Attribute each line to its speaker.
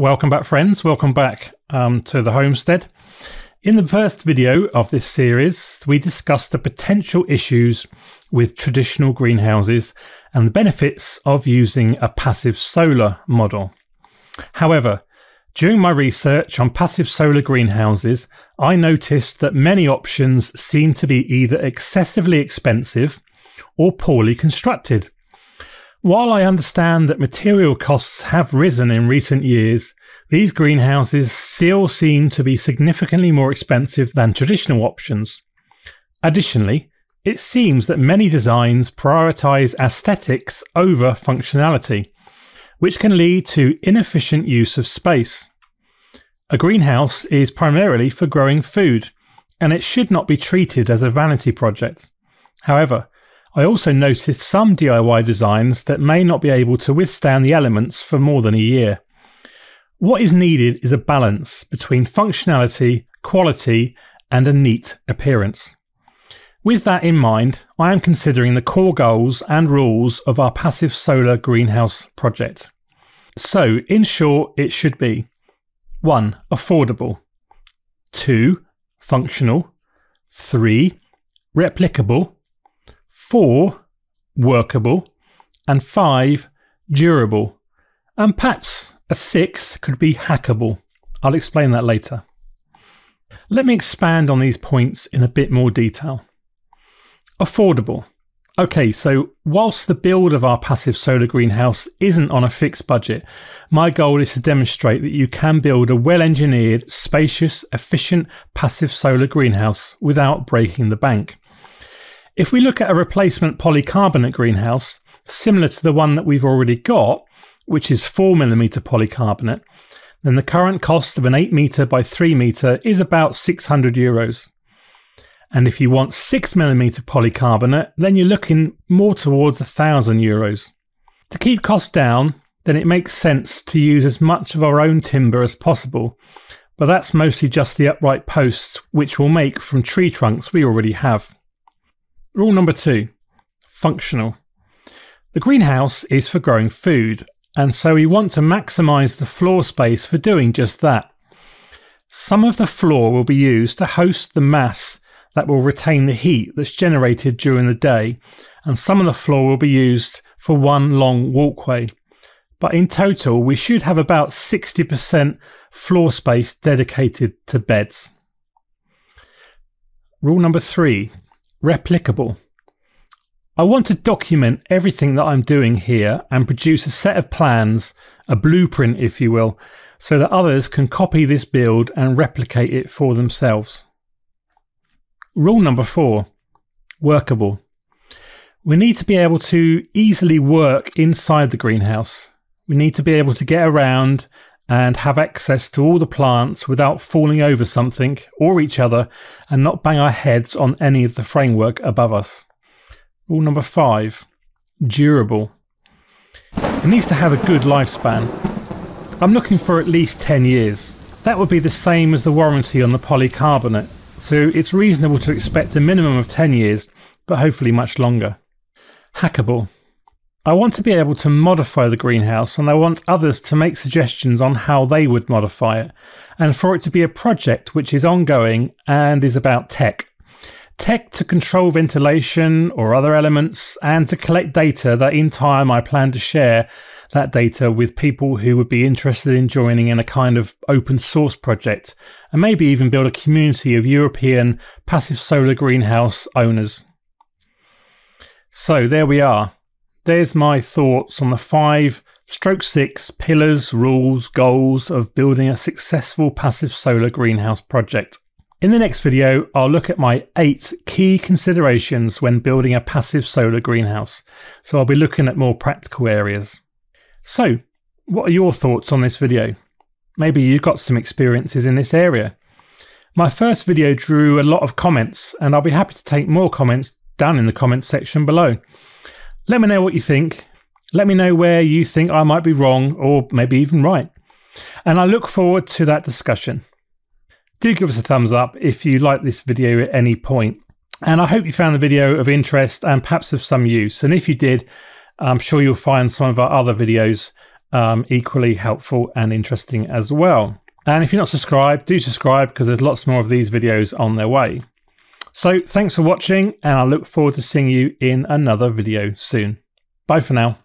Speaker 1: Welcome back, friends. Welcome back um, to the homestead. In the first video of this series, we discussed the potential issues with traditional greenhouses and the benefits of using a passive solar model. However, during my research on passive solar greenhouses, I noticed that many options seem to be either excessively expensive or poorly constructed. While I understand that material costs have risen in recent years, these greenhouses still seem to be significantly more expensive than traditional options. Additionally, it seems that many designs prioritize aesthetics over functionality, which can lead to inefficient use of space. A greenhouse is primarily for growing food, and it should not be treated as a vanity project. However, I also noticed some DIY designs that may not be able to withstand the elements for more than a year. What is needed is a balance between functionality, quality, and a neat appearance. With that in mind, I am considering the core goals and rules of our passive solar greenhouse project. So, in short, it should be 1. Affordable, 2. Functional, 3. Replicable, four, workable, and five, durable. And perhaps a sixth could be hackable. I'll explain that later. Let me expand on these points in a bit more detail. Affordable. Okay, so whilst the build of our passive solar greenhouse isn't on a fixed budget, my goal is to demonstrate that you can build a well engineered, spacious, efficient passive solar greenhouse without breaking the bank. If we look at a replacement polycarbonate greenhouse, similar to the one that we've already got, which is 4mm polycarbonate, then the current cost of an 8 meter by 3 meter is about 600 euros. And if you want 6mm polycarbonate, then you're looking more towards 1000 euros. To keep costs down, then it makes sense to use as much of our own timber as possible, but that's mostly just the upright posts which we'll make from tree trunks we already have. Rule number two functional. The greenhouse is for growing food, and so we want to maximize the floor space for doing just that. Some of the floor will be used to host the mass that will retain the heat that's generated during the day, and some of the floor will be used for one long walkway. But in total, we should have about 60% floor space dedicated to beds. Rule number three replicable. I want to document everything that I'm doing here and produce a set of plans, a blueprint, if you will, so that others can copy this build and replicate it for themselves. Rule number four workable. We need to be able to easily work inside the greenhouse. We need to be able to get around and have access to all the plants without falling over something or each other and not bang our heads on any of the framework above us. Rule number five durable. It needs to have a good lifespan. I'm looking for at least 10 years. That would be the same as the warranty on the polycarbonate, so it's reasonable to expect a minimum of 10 years, but hopefully much longer. Hackable. I want to be able to modify the greenhouse and I want others to make suggestions on how they would modify it, and for it to be a project which is ongoing and is about tech. Tech to control ventilation or other elements, and to collect data that in time I plan to share that data with people who would be interested in joining in a kind of open source project, and maybe even build a community of European passive solar greenhouse owners. So there we are there's my thoughts on the five stroke six pillars, rules, goals of building a successful passive solar greenhouse project. In the next video, I'll look at my eight key considerations when building a passive solar greenhouse. So I'll be looking at more practical areas. So, what are your thoughts on this video? Maybe you've got some experiences in this area. My first video drew a lot of comments, and I'll be happy to take more comments down in the comments section below. Let me know what you think. Let me know where you think I might be wrong or maybe even right. And I look forward to that discussion. Do give us a thumbs up if you like this video at any point. And I hope you found the video of interest and perhaps of some use. And if you did, I'm sure you'll find some of our other videos um, equally helpful and interesting as well. And if you're not subscribed, do subscribe because there's lots more of these videos on their way. So thanks for watching and I look forward to seeing you in another video soon. Bye for now.